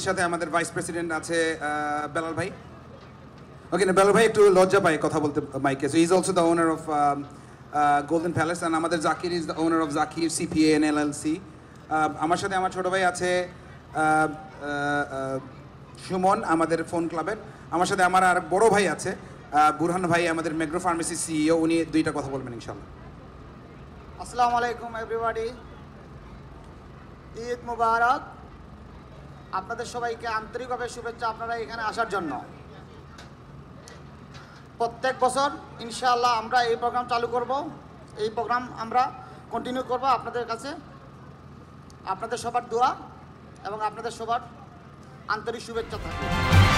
আমাদের সাথে আমাদের ভাইস প্রেসিডেন্ট আছে বেলাল ভাই। ওকে না বেলাল ভাই, একটু লজ্জা পায় কথা বলতে মাইকে so is also the owner of golden palace and আমাদের Zakir is the owner of Zakir CPA L L C আমার সাথে আমার ছোট ভাই আছে সুমন আমাদের ফোন ক্লাবের আমার সাথে আমার আর বড় ভাই আছে বুরহান ভাই আমাদের মেগ্রো ফার্মেসি সিইও উনি দুইটা কথা বলবেন ইনশাল্লাহ আসসালামু আলাইকুম এভরিবাডি ঈদ মুবারক। আপনাদের সবাইকে আন্তরিকভাবে শুভেচ্ছা আপনারা এখানে আসার জন্য। প্রত্যেক বছর, ইনশাআল্লাহ, আমরা এই প্রোগ্রাম চালু করব। এই প্রোগ্রাম আমরা কন্টিনিউ করব আপনাদের কাছে। আপনাদের সবার দোয়া এবং আপনাদের সবার আন্তরিক শুভেচ্ছা থাকবে।